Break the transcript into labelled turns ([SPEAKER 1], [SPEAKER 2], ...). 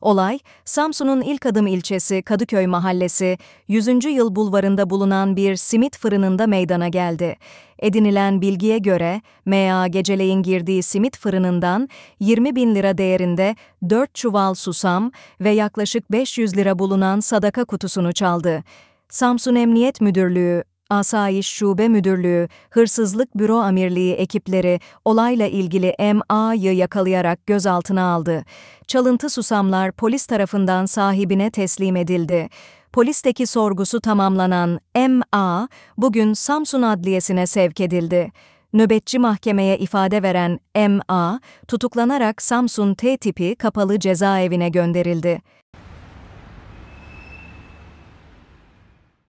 [SPEAKER 1] Olay, Samsun'un ilk adım ilçesi Kadıköy Mahallesi, 100. yıl bulvarında bulunan bir simit fırınında meydana geldi. Edinilen bilgiye göre, M.A. geceleyin girdiği simit fırınından 20 bin lira değerinde 4 çuval susam ve yaklaşık 500 lira bulunan sadaka kutusunu çaldı. Samsun Emniyet Müdürlüğü, Asayiş Şube Müdürlüğü, Hırsızlık Büro Amirliği ekipleri olayla ilgili MA'yı yakalayarak gözaltına aldı. Çalıntı susamlar polis tarafından sahibine teslim edildi. Polisteki sorgusu tamamlanan MA, bugün Samsun Adliyesi'ne sevk edildi. Nöbetçi mahkemeye ifade veren MA, tutuklanarak Samsun T tipi kapalı cezaevine gönderildi.